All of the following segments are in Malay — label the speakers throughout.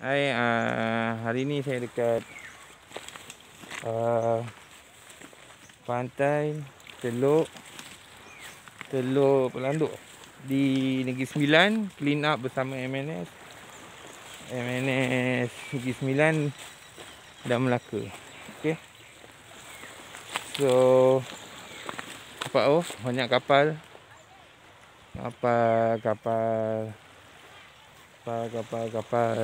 Speaker 1: Hai, uh, hari ni saya dekat uh, pantai Teluk Teluk Pelanduk. Di Negeri Sembilan clean up bersama MNS MNS Negeri Sembilan dan Melaka. Okay. so apa oh banyak kapal. Kapal kapal. Kapal kapal kapal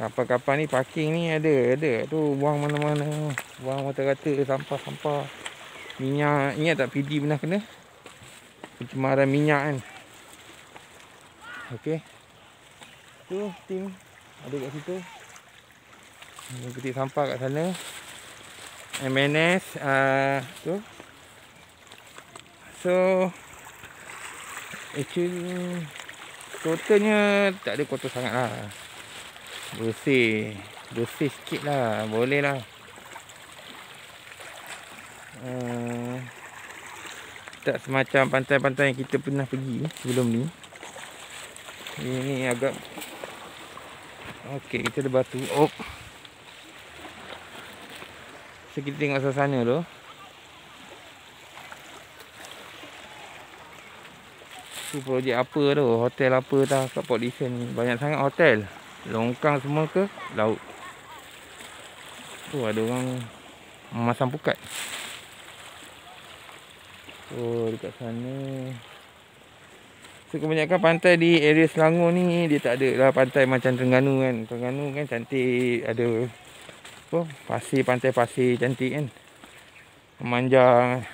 Speaker 1: Kapal-kapal ni parking ni ada, ada. Tu buang mana-mana. Buang rata-rata sampah-sampah. Minyak, ingat tak PD pernah kena? Pencemaran minyak kan. Okey. Tu tim ada kat situ. Petik sampah kat sana. MNS uh, tu. So actually totalnya tak ada kotor sangat lah. Bersih. Bersih sikit lah. Boleh lah. Uh, Tak semacam pantai-pantai yang kita pernah pergi Sebelum ni. Ini agak Okey kita ada batu. Oh So kita tengok suasana tu. Tu projek apa tu? Hotel apa tak kat Port ni? Banyak sangat hotel longkang semua ke laut. Tu ada orang memasang pukat. Oh dekat sana. So kebanyakan pantai di area Selangor ni dia tak ada lah pantai macam Terengganu kan. Terengganu kan cantik ada apa pasir pantai pasir cantik kan. Memanjang.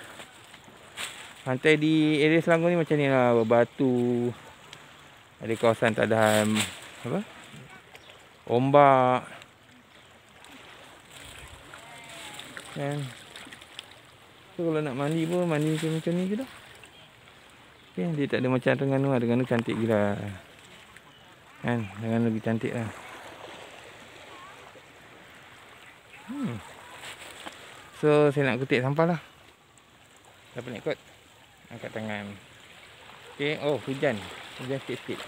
Speaker 1: Pantai di area Selangor ni macam ni lah berbatu. Ada kawasan tak ada apa? Ombak kan? So kalau nak mandi pun mandi macam ni je dah. Okay, dia tak ada macam Terengganu lah. Terengganu cantik gila. Kan? Terengganu lebih cantik lah. Hmm. so saya nak ketik sampah lah. Dapat nak ikut? Angkat tangan. Ok oh hujan. Hujan sikit-sikit.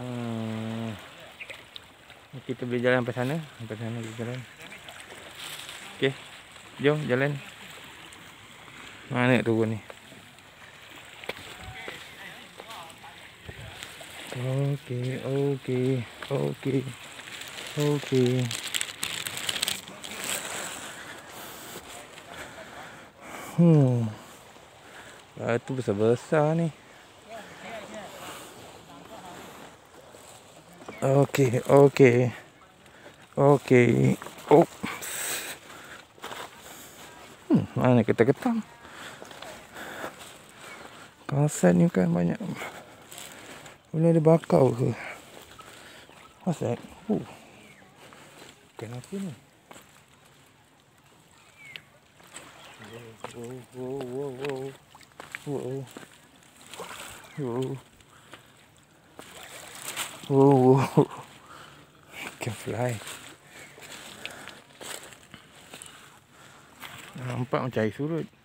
Speaker 1: Hmm. Kita boleh jalan sampai sana. Sampai sana kita jalan. Okay Jom jalan. Mana turun ni? Okay Okay Okay Okay Hmm. Batu besar-besar ni Okey, okey. Okey. Oh. Hmm, mana kita ketam? Kawasan ni kan banyak. Boleh ada bakau ke? What's that? Oh. Kenapa ni? Oh, oh, oh, oh, oh. Oh, Oh. Oh, oh. can fly. Nampak macam air surut.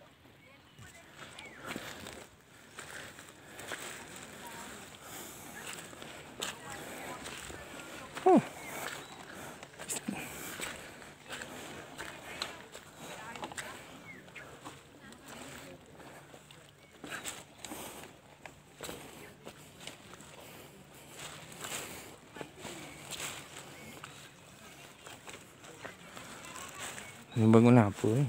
Speaker 1: Ni bangun apa ni?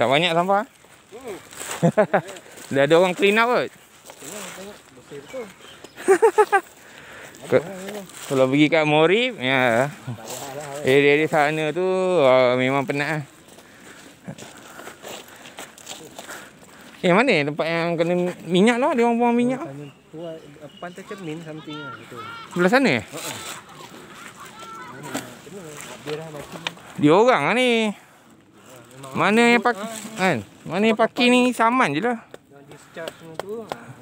Speaker 1: Tak banyak sampah? Hmm. Dah ada orang clean up kot? Tengok, tengok. Bersih betul. Kalau pergi kat Morib, ya. Area-area sana tu oh, memang penat lah. Eh mana tempat yang kena minyak tu? Dia orang buang minyak. Tu
Speaker 2: pantai cermin something lah gitu.
Speaker 1: Sebelah sana eh? Uh-uh. Dia orang lah ni. Mana yang pak kan? Mana yang parking ni saman je lah.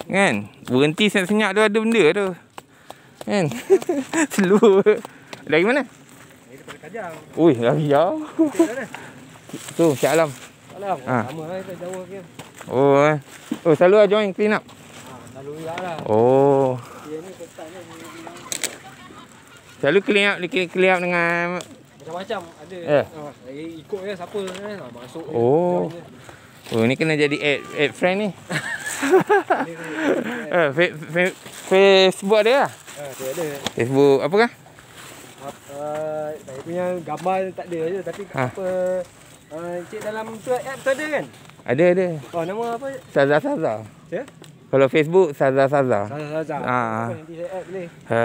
Speaker 1: Kan? Berhenti senyap-senyap tu ada benda tu. Kan? Slow. Dari mana? Dari daripada Kajang. Ui, lagi jauh. Tu, Syah Alam.
Speaker 2: lah.
Speaker 1: Ha.
Speaker 2: Sama lah jauh ke.
Speaker 1: Oh, eh. Oh, selalu lah join clean up.
Speaker 2: Ha, lalu juga lah.
Speaker 1: Oh.
Speaker 2: Dia ni
Speaker 1: Selalu clean up, clean, clean up dengan
Speaker 2: Macam-macam ada.
Speaker 1: Eh.
Speaker 2: Ha, saya ikut je siapa. Ha, masuk je.
Speaker 1: Oh.
Speaker 2: join je.
Speaker 1: Oh, ni kena jadi add, add friend ni. Eh, fe, fe, Facebook ada lah.
Speaker 2: Ha, dia ada.
Speaker 1: Facebook apa kan?
Speaker 2: Uh, saya punya gambar tak ada je tapi
Speaker 1: Ha.
Speaker 2: apa uh, cik dalam tu app tu ada kan?
Speaker 1: Ada ada.
Speaker 2: Oh nama apa?
Speaker 1: Saza Saza.
Speaker 2: Ya?
Speaker 1: Kalau Facebook Saza Saza.
Speaker 2: Saza Saza.
Speaker 1: Ha.
Speaker 2: Apa nanti saya app boleh.
Speaker 1: Ha.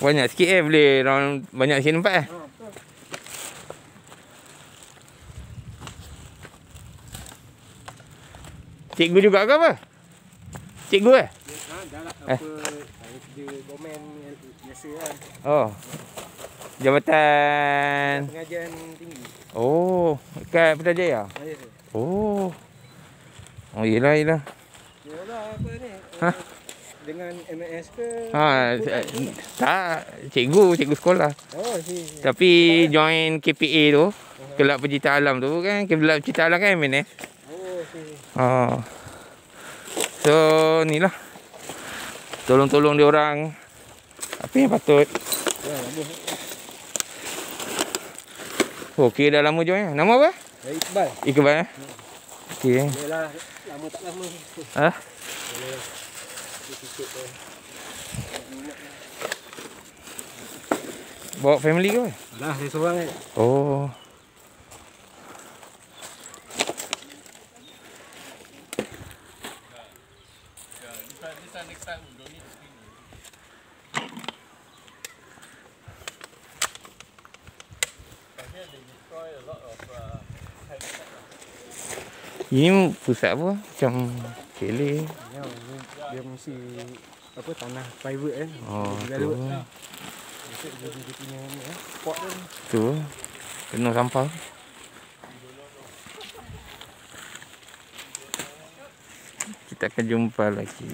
Speaker 1: banyak sikit eh boleh orang banyak sikit nampak eh.
Speaker 2: Ha.
Speaker 1: Cikgu juga ke apa? Cikgu eh?
Speaker 2: Ha, dah lah
Speaker 1: Eh.
Speaker 2: apa saya kerja komen biasa lah.
Speaker 1: Oh. Jabatan.
Speaker 2: Pengajian tinggi.
Speaker 1: Oh, kat Putrajaya.
Speaker 2: Saya.
Speaker 1: Oh. Oh, yelah yelah.
Speaker 2: Ya lah apa ni?
Speaker 1: Ha?
Speaker 2: Uh, dengan MAS ke?
Speaker 1: Ha, eh, tak cikgu, cikgu sekolah.
Speaker 2: Oh, si.
Speaker 1: Tapi join KPA tu, Kelab Pencipta Alam tu kan, Kelab Pencipta Alam kan MNS.
Speaker 2: Oh, si.
Speaker 1: Ha. So, ni lah. Tolong-tolong dia orang. Apa yang patut.
Speaker 2: Ya,
Speaker 1: Okey, dah lama join. Nama apa?
Speaker 2: Saya Iqbal.
Speaker 1: Iqbal eh? Okey.
Speaker 2: Yalah, lama tak lama.
Speaker 1: Ha?
Speaker 2: Boleh. Sikit tu.
Speaker 1: Bawa family ke?
Speaker 2: Alah, saya seorang kan.
Speaker 1: Oh. Ini pusat apa? Macam kele.
Speaker 2: Ya, dia mesti apa tanah private kan.
Speaker 1: Oh,
Speaker 2: Dia
Speaker 1: tu.
Speaker 2: develop. Besok jadi dia punya ni eh.
Speaker 1: Tu. Penuh sampah. Kita akan jumpa lagi.